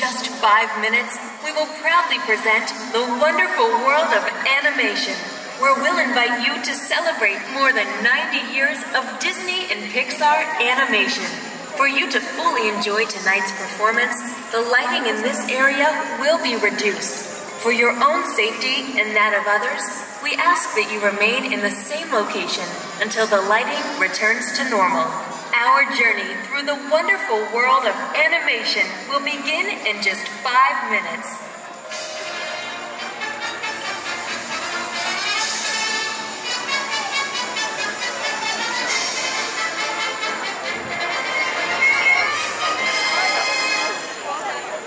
just five minutes, we will proudly present the wonderful world of animation, where we'll invite you to celebrate more than 90 years of Disney and Pixar animation. For you to fully enjoy tonight's performance, the lighting in this area will be reduced. For your own safety and that of others, we ask that you remain in the same location until the lighting returns to normal. Our journey through the wonderful world of animation will begin in just five minutes.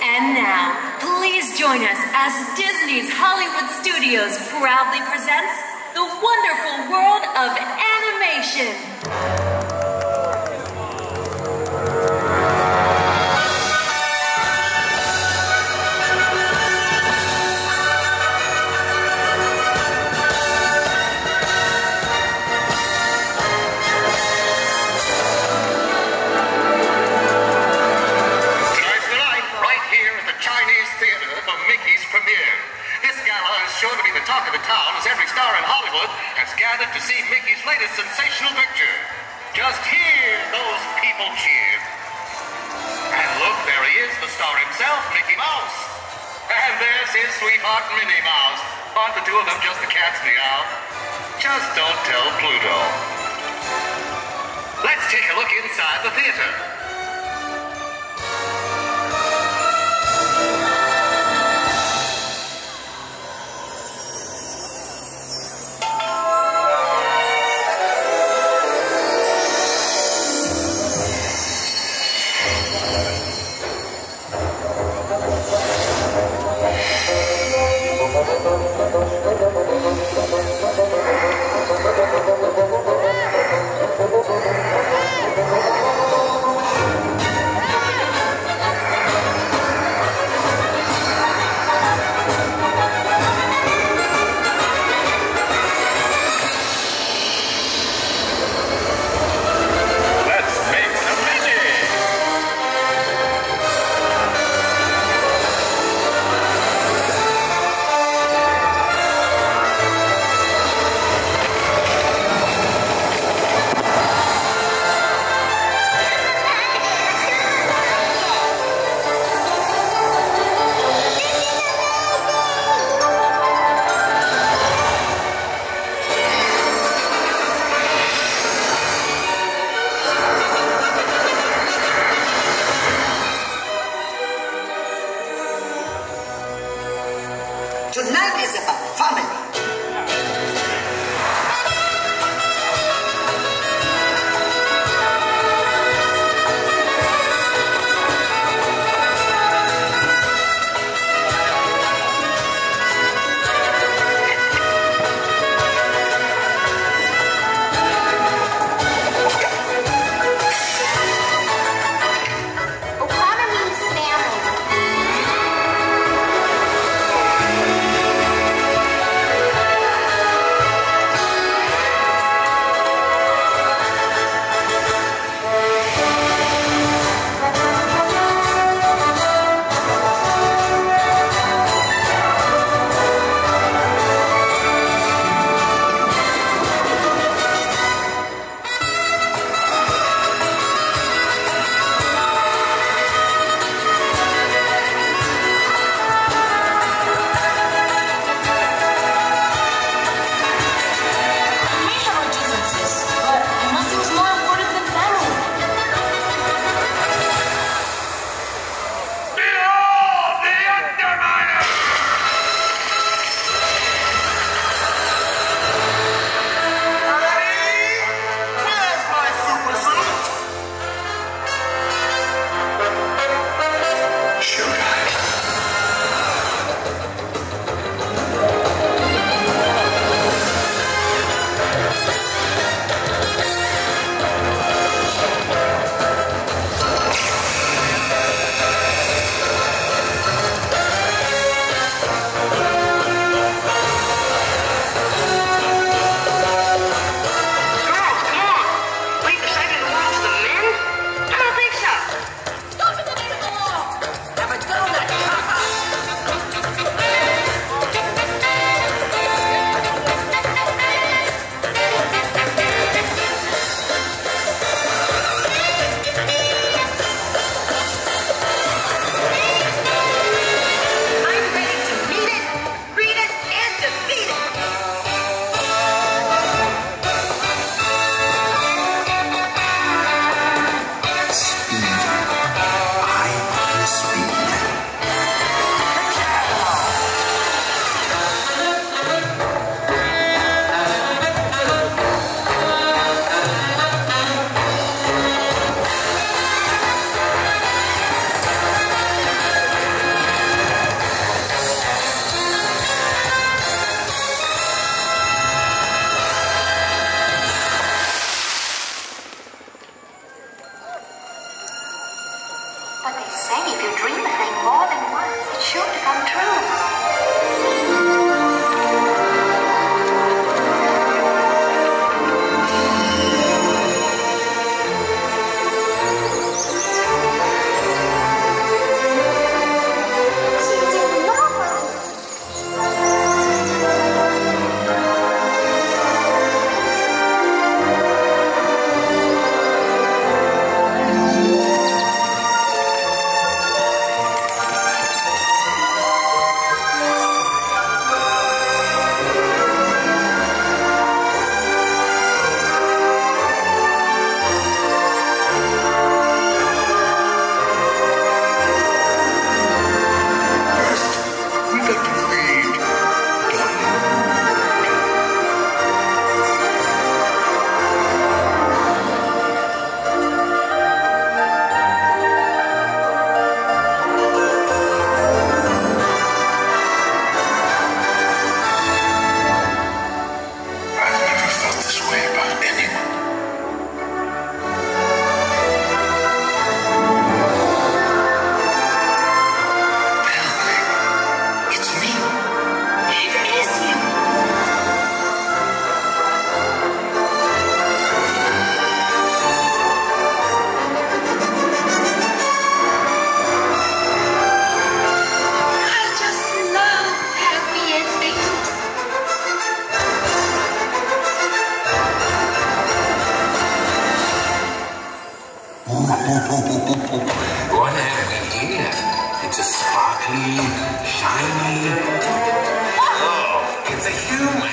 And now, please join us as Disney's Hollywood Studios proudly presents the wonderful world of animation. Mickey Mouse. And there's his sweetheart, Minnie Mouse. Aren't the two of them just the cat's meow? Just don't tell Pluto. Let's take a look inside the theater. come true. what have we here? It's a sparkly, shiny. Oh, it's a human.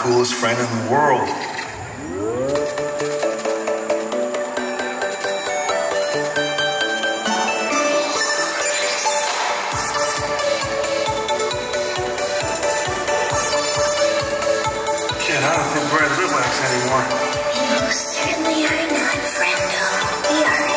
Coolest friend in the world. Shit, I don't think we're at Litwak's anymore. You certainly are not, friendo. We are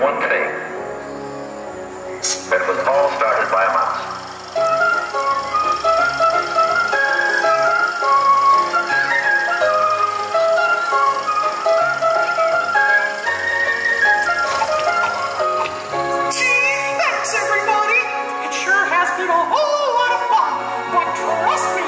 one thing that was all started by a mouse. Gee, thanks everybody! It sure has been a whole lot of fun, but trust me,